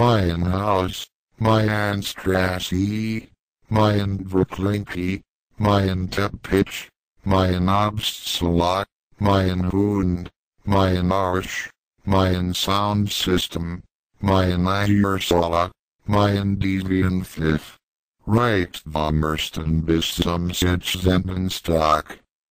Haus, mein Strasse, mein Verklinke, mein Tepich, mein Obstsalat, mein Hund, mein Arsch, mein Sound System, mein Ayersala, mein Deviant Fifth. Right, Vomersten bis zum Sitz Stock.